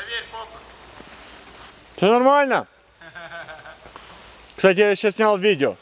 Проверь фокус. Все нормально? Кстати, я сейчас снял видео.